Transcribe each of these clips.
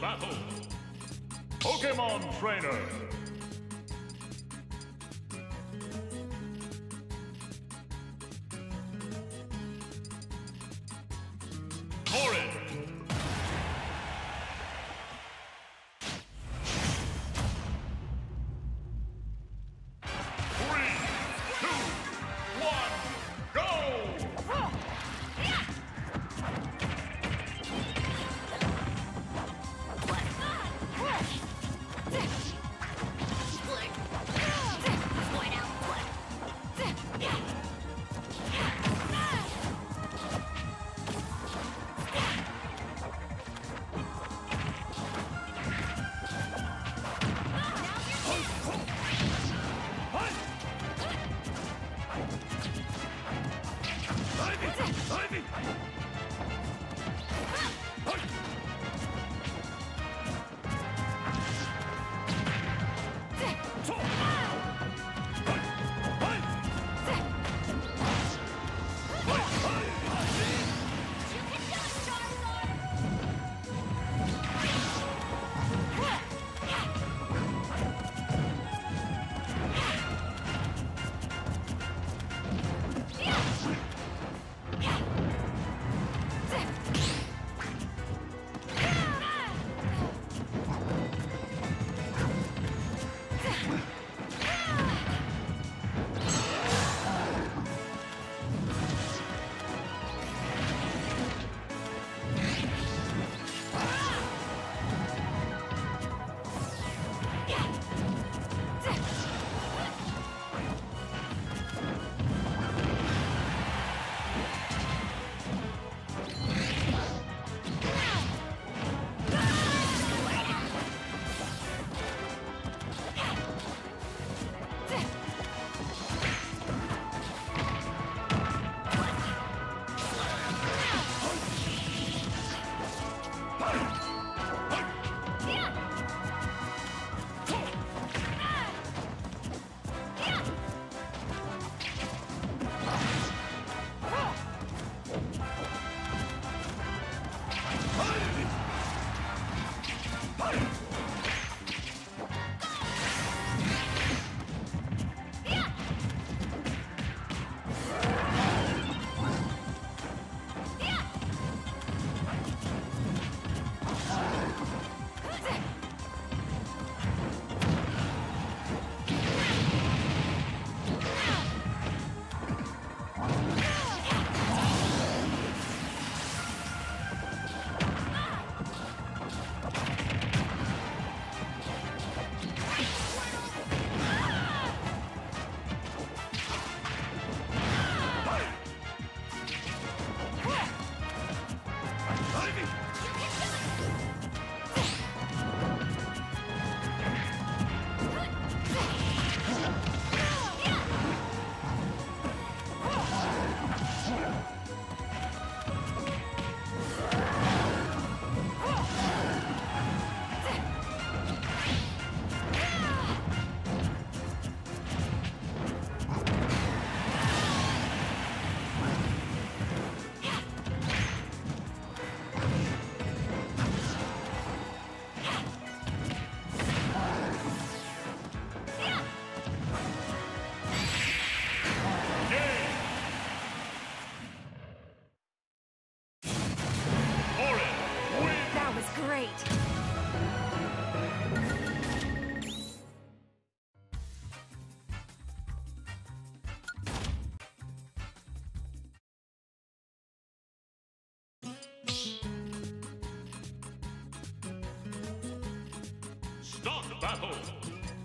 battle. Pokemon Trainer.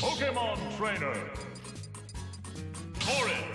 Pokemon Trainer. Orange.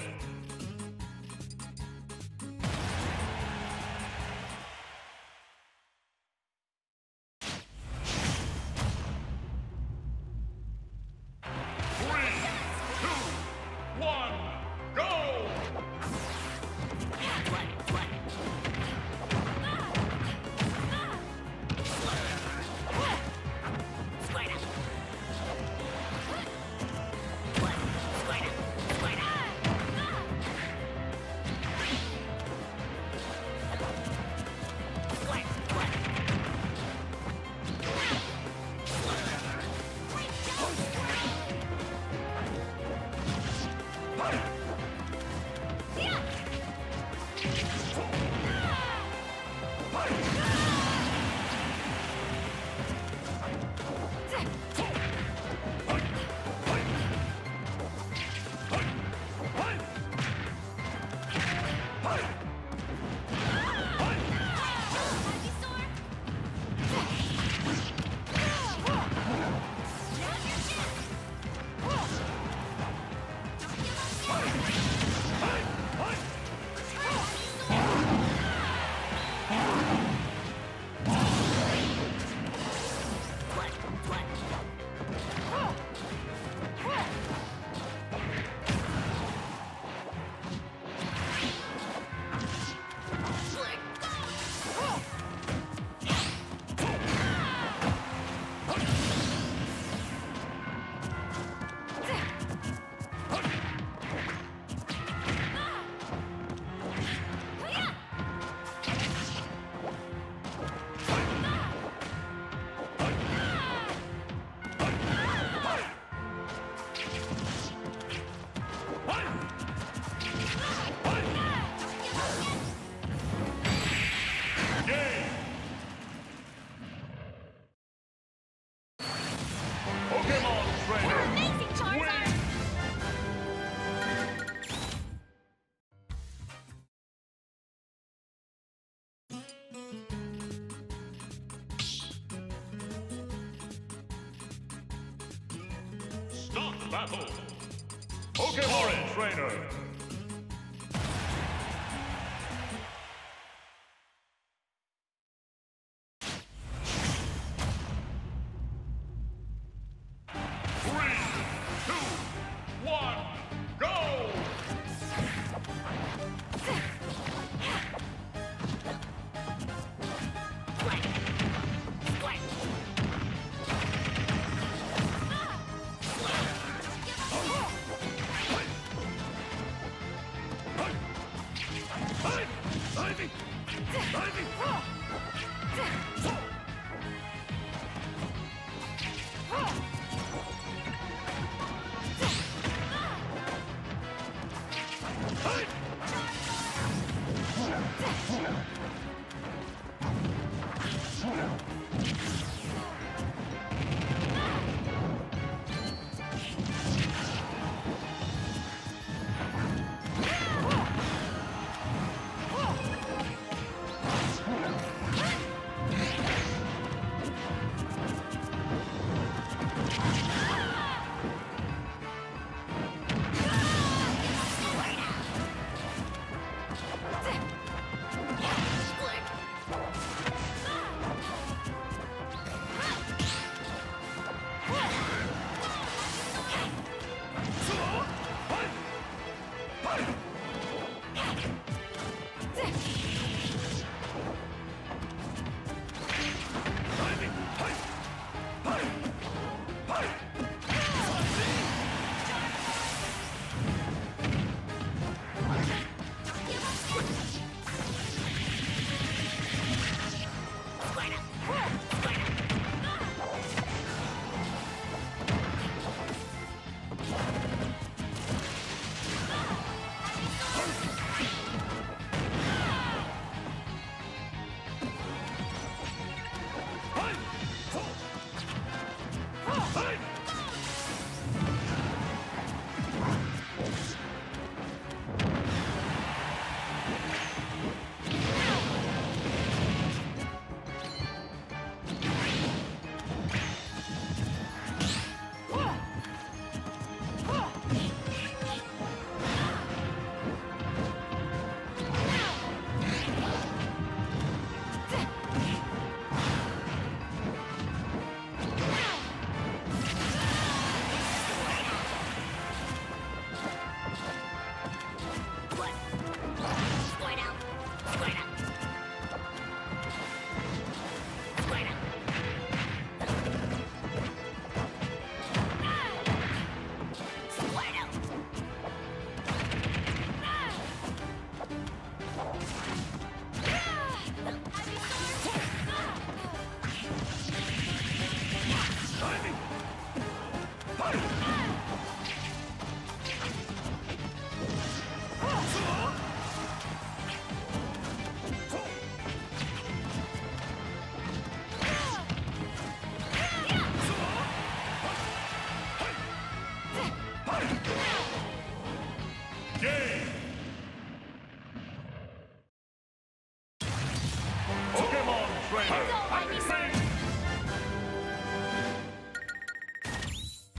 Battle. Pokemon Trainer.